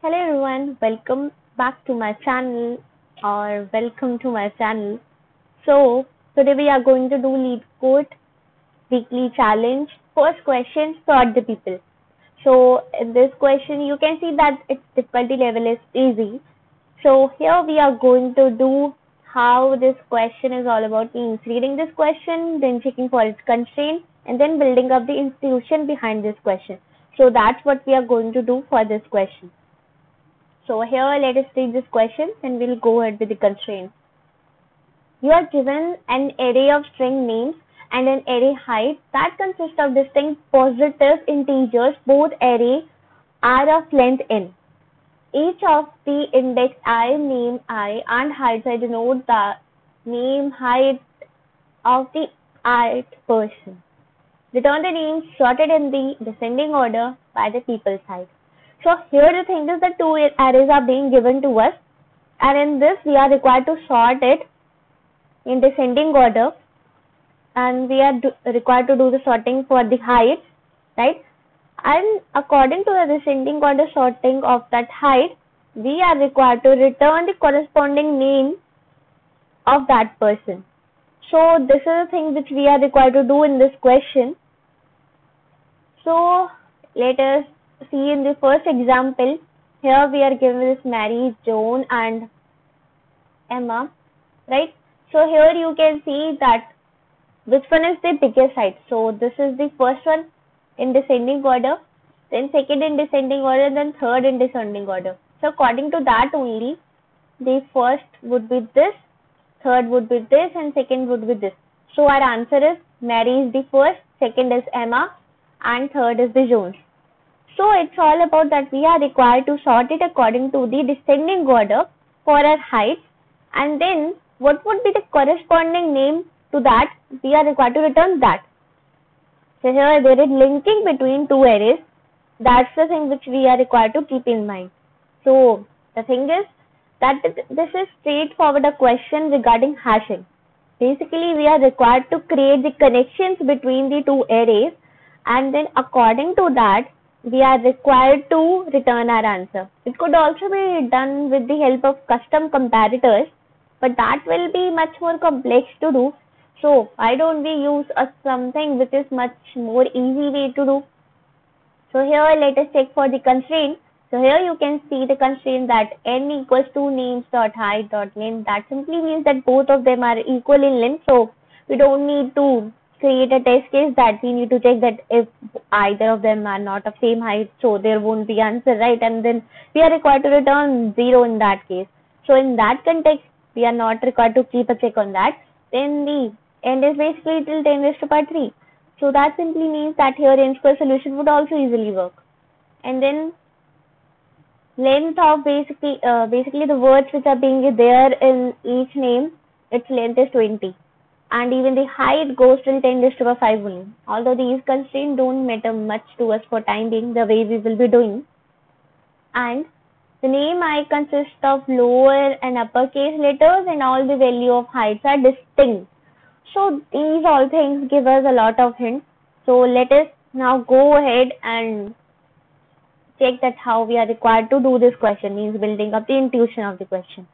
Hello everyone, welcome back to my channel or welcome to my channel. So today we are going to do LeetCode weekly challenge. First question, sort the people. So in this question you can see that its difficulty level is easy. So here we are going to do how this question is all about means reading this question, then checking for its constraint and then building up the institution behind this question. So that's what we are going to do for this question. So here let us read this question and we'll go ahead with the constraint. You are given an array of string names and an array height that consists of distinct positive integers. Both array are of length n. Each of the index i, name i and height I denote the name height of the ith person. Return the names sorted in the descending order by the people side. So here the thing is that two arrays are being given to us and in this we are required to sort it in descending order and we are do, required to do the sorting for the height right and according to the descending order sorting of that height we are required to return the corresponding name of that person. So this is the thing which we are required to do in this question. So let us see in the first example, here we are given this Mary, Joan and Emma, right? So here you can see that which one is the biggest height. So this is the first one in descending order, then second in descending order, then third in descending order. So according to that only, the first would be this, third would be this and second would be this. So our answer is Mary is the first, second is Emma and third is the Jones. So it's all about that we are required to sort it according to the descending order for our heights and then what would be the corresponding name to that we are required to return that. So here there is linking between two arrays that's the thing which we are required to keep in mind. So the thing is that this is straightforward a question regarding hashing. Basically we are required to create the connections between the two arrays and then according to that we are required to return our answer. It could also be done with the help of custom comparators, but that will be much more complex to do. So why don't we use a something which is much more easy way to do? So here let us check for the constraint. So here you can see the constraint that n equals to names dot height dot length. That simply means that both of them are equal in length. So we don't need to create a test case that we need to check that if either of them are not of same height so there won't be answer right? And then we are required to return zero in that case. So in that context we are not required to keep a check on that. Then the end is basically till 10 raised to power 3 so that simply means that here n square solution would also easily work. And then length of basically uh, basically the words which are being there in each name its length is 20 and even the height goes till 10 raised to the 5 only. Although these constraints don't matter much to us for time being, the way we will be doing. And the name I consists of lower and uppercase letters and all the value of heights are distinct. So these all things give us a lot of hints. So let us now go ahead and check that how we are required to do this question means building up the intuition of the question.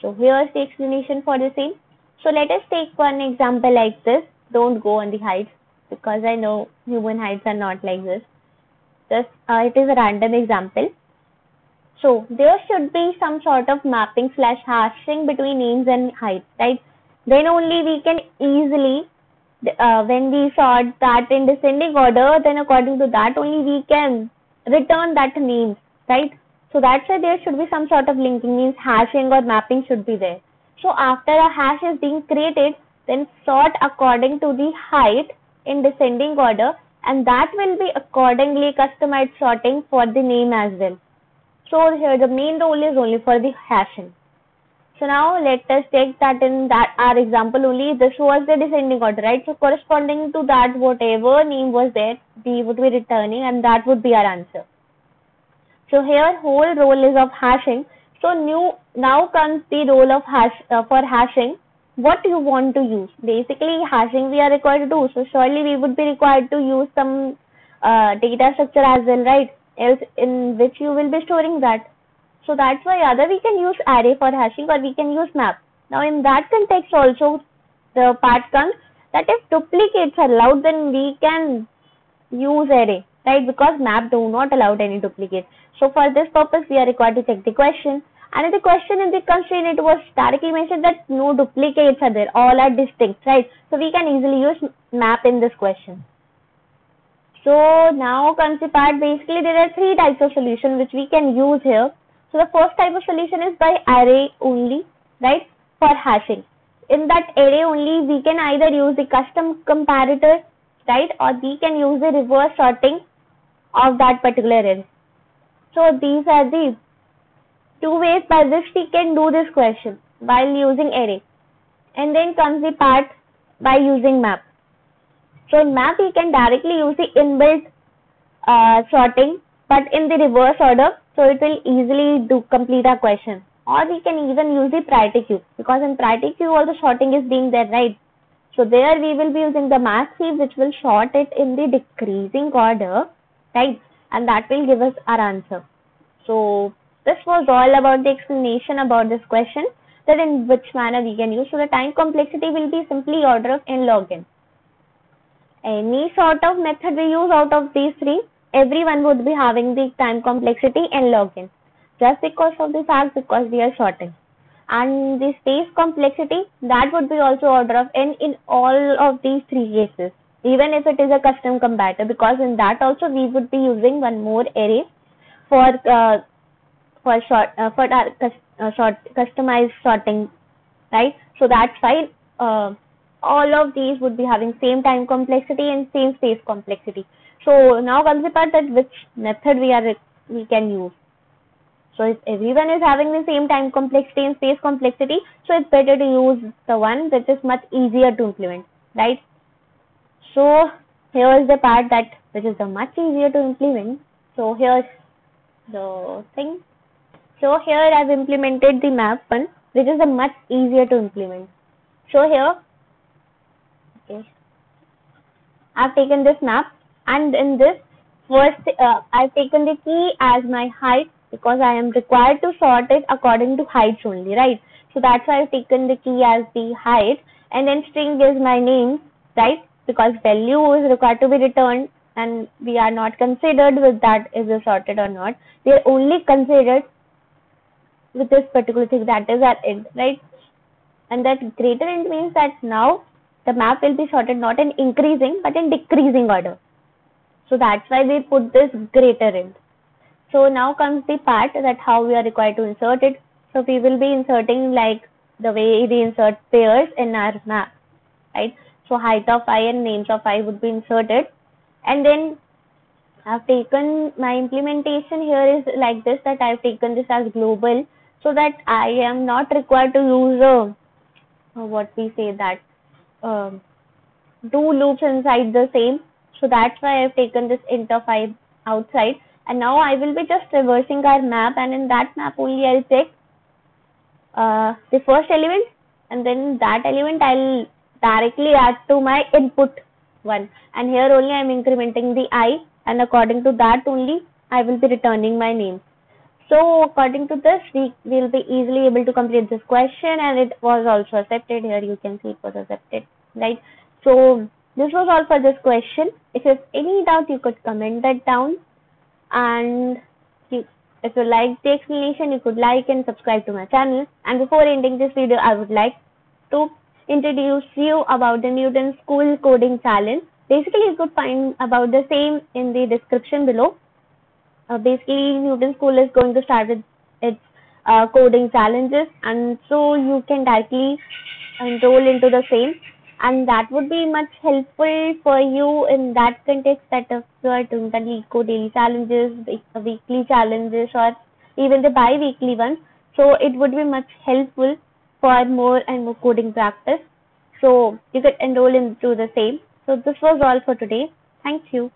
So here's the explanation for the same. So let us take one example like this. Don't go on the heights because I know human heights are not like this. Just uh, it is a random example. So there should be some sort of mapping slash hashing between names and heights, right? Then only we can easily, uh, when we sort that in descending order, then according to that only we can return that name, right? So that's why there should be some sort of linking means hashing or mapping should be there. So after a hash is being created, then sort according to the height in descending order and that will be accordingly customized sorting for the name as well. So here the main role is only for the hashing. So now let us take that in that our example only this was the descending order right. So corresponding to that whatever name was there we would be returning and that would be our answer. So here whole role is of hashing so new now comes the role of hash uh, for hashing. What do you want to use? Basically, hashing we are required to do. So surely we would be required to use some uh, data structure as well, right? Else in which you will be storing that. So that's why either we can use array for hashing or we can use map. Now in that context also the part comes that if duplicates are allowed then we can use array right because map do not allow any duplicates. So for this purpose we are required to check the question and in the question in the constraint it was directly mentioned that no duplicates are there all are distinct right so we can easily use map in this question. So now comes the part basically there are three types of solution which we can use here. So the first type of solution is by array only right for hashing. In that array only we can either use the custom comparator right or we can use the reverse sorting of that particular array. So these are the two ways by which we can do this question while using array. And then comes the part by using map. So in map we can directly use the inbuilt uh, sorting but in the reverse order so it will easily do complete our question or we can even use the priority queue because in priority queue all the sorting is being there right so there we will be using the max heap which will sort it in the decreasing order right and that will give us our answer. So this was all about the explanation about this question that in which manner we can use. So the time complexity will be simply order of n log n. Any sort of method we use out of these three everyone would be having the time complexity n log n. Just because of the fact because we are sorting and the space complexity that would be also order of n in all of these three cases even if it is a custom comparator because in that also we would be using one more array for uh, for short uh, for our uh, short customized sorting right? So that's why uh, all of these would be having same time complexity and same space complexity. So now comes the part that which method we are we can use. So if everyone is having the same time complexity and space complexity, so it's better to use the one that is much easier to implement, right? So here is the part that which is the much easier to implement. So here's the thing. So here I've implemented the map one, which is a much easier to implement. So here, okay, I've taken this map and in this first uh, I've taken the key as my height because I am required to sort it according to heights only, right? So that's why I've taken the key as the height and then string is my name, right? Because value is required to be returned and we are not considered with that is it sorted or not. We are only considered with this particular thing that is our end, right? And that greater int means that now the map will be sorted not in increasing but in decreasing order. So that's why we put this greater int. So now comes the part that how we are required to insert it. So we will be inserting like the way we insert pairs in our map, right? So height of i and names of i would be inserted. And then I've taken my implementation here is like this that I've taken this as global so that I am not required to use a, what we say that uh, two loops inside the same. So that's why I've taken this int of i outside and now I will be just reversing our map and in that map only I'll check uh, the first element and then that element I'll directly add to my input one and here only I'm incrementing the i and according to that only I will be returning my name. So according to this we will be easily able to complete this question and it was also accepted here you can see it was accepted right. So this was all for this question. If you have any doubt you could comment that down and if you like the explanation you could like and subscribe to my channel and before ending this video I would like to introduce you about the Newton School Coding Challenge. Basically you could find about the same in the description below. Uh, basically Newton School is going to start with its uh, coding challenges and so you can directly enroll into the same and that would be much helpful for you in that context that if you are doing the daily challenges, weekly challenges or even the bi-weekly ones. So it would be much helpful for more and more coding practice. So you could enroll into the same. So this was all for today. Thank you.